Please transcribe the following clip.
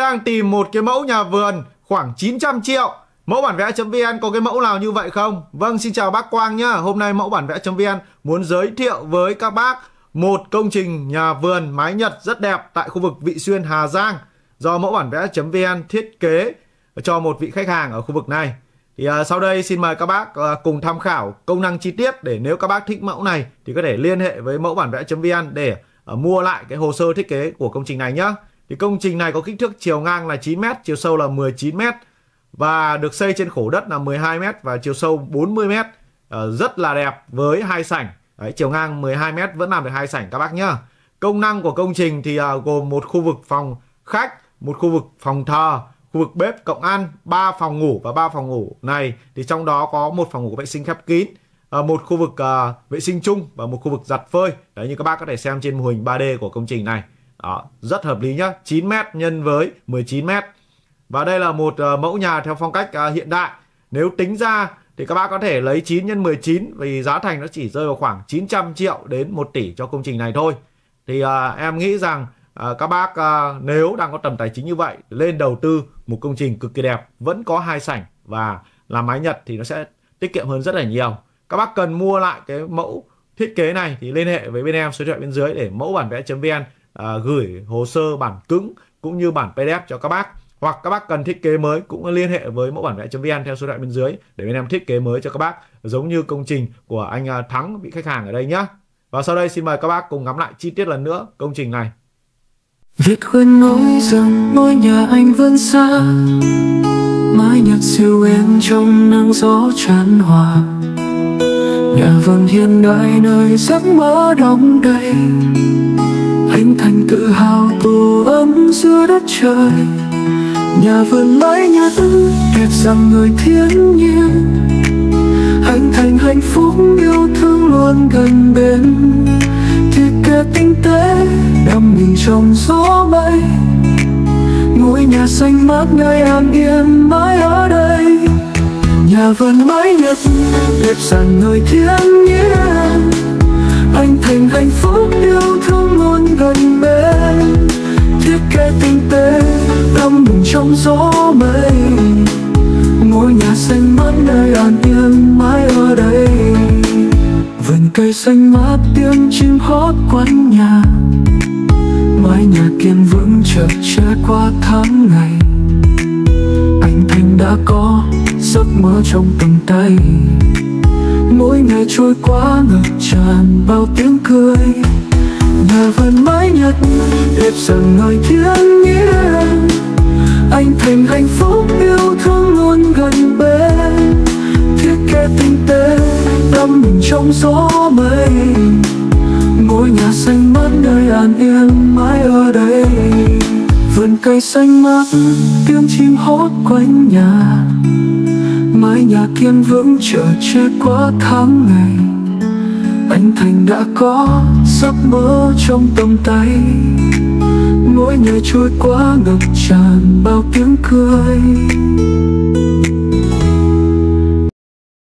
đang tìm một cái mẫu nhà vườn khoảng 900 triệu. Mẫu bản vẽ.vn có cái mẫu nào như vậy không? Vâng, xin chào bác Quang nhá. Hôm nay mẫu bản vẽ.vn muốn giới thiệu với các bác một công trình nhà vườn mái Nhật rất đẹp tại khu vực Vị Xuyên, Hà Giang do mẫu bản vẽ.vn thiết kế cho một vị khách hàng ở khu vực này. Thì à, sau đây xin mời các bác à, cùng tham khảo công năng chi tiết để nếu các bác thích mẫu này thì có thể liên hệ với mẫu bản vẽ.vn để à, mua lại cái hồ sơ thiết kế của công trình này nhé. Thì công trình này có kích thước chiều ngang là 9m, chiều sâu là 19m và được xây trên khổ đất là 12m và chiều sâu 40m. Uh, ờ, rất là đẹp với hai sảnh. Đấy, chiều ngang 12m vẫn làm được hai sảnh các bác nhá. Công năng của công trình thì uh, gồm một khu vực phòng khách, một khu vực phòng thờ, khu vực bếp cộng ăn, ba phòng ngủ và ba phòng ngủ này thì trong đó có một phòng ngủ vệ sinh khép kín, ờ, một khu vực ờ, vệ sinh chung và một khu vực giặt phơi. Đấy như các bác có thể xem trên mô hình 3D của công trình này. Đó, rất hợp lý nhá. 9 m nhân với 19 m. Và đây là một uh, mẫu nhà theo phong cách uh, hiện đại. Nếu tính ra thì các bác có thể lấy 9 nhân 19 vì giá thành nó chỉ rơi vào khoảng 900 triệu đến 1 tỷ cho công trình này thôi. Thì uh, em nghĩ rằng à, các bác à, nếu đang có tầm tài chính như vậy lên đầu tư một công trình cực kỳ đẹp vẫn có hai sảnh và làm mái Nhật thì nó sẽ tiết kiệm hơn rất là nhiều các bác cần mua lại cái mẫu thiết kế này thì liên hệ với bên em số điện thoại bên dưới để mẫu bản vẽ.vn à, gửi hồ sơ bản cứng cũng như bản PDF cho các bác hoặc các bác cần thiết kế mới cũng liên hệ với mẫu bản vẽ.vn theo số điện thoại bên dưới để bên em thiết kế mới cho các bác giống như công trình của anh à, Thắng vị khách hàng ở đây nhé. Và sau đây xin mời các bác cùng ngắm lại chi tiết lần nữa công trình này. Việc quên nói rằng ngôi nhà anh vẫn xa Mái nhật siêu êm trong nắng gió tràn hòa Nhà vườn hiện đại nơi giấc mơ đong đầy anh thành tự hào tổ ấm giữa đất trời. Nhà vườn mái nhật đẹp rằng người thiên nhiên. Anh thành hạnh phúc yêu thương luôn gần bên. Thiết kế tinh tế, đắm mình trong gió bay. ngôi nhà xanh mát nơi an yên mãi ở đây. Nhà vườn mái nhật đẹp rằng người thiên nhiên. Anh thành hạnh phúc trong gió mây. Ngôi nhà xanh mát nơi an yên mãi ở đây. Vườn cây xanh mát tiếng chim hót quanh nhà. Mái nhà kiên vững chợt che qua tháng ngày. Anh thành đã có giấc mơ trong tầm tay. Mỗi ngày trôi qua ngập tràn bao tiếng cười. Nhà vườn mái nhật đẹp dần ngời thiên nhiên anh thành hạnh phúc, yêu thương luôn gần bên thiết kế tinh tế, đắm mình trong gió mây. Ngôi nhà xanh mát nơi an yên mãi ở đây. Vườn cây xanh mát, tiếng chim hót quanh nhà. Mái nhà kiên vững chờ che qua tháng ngày anh thành đã có giấc mơ trong tầm tay. Mỗi ngày trôi qua ngập tràn bao tiếng cười.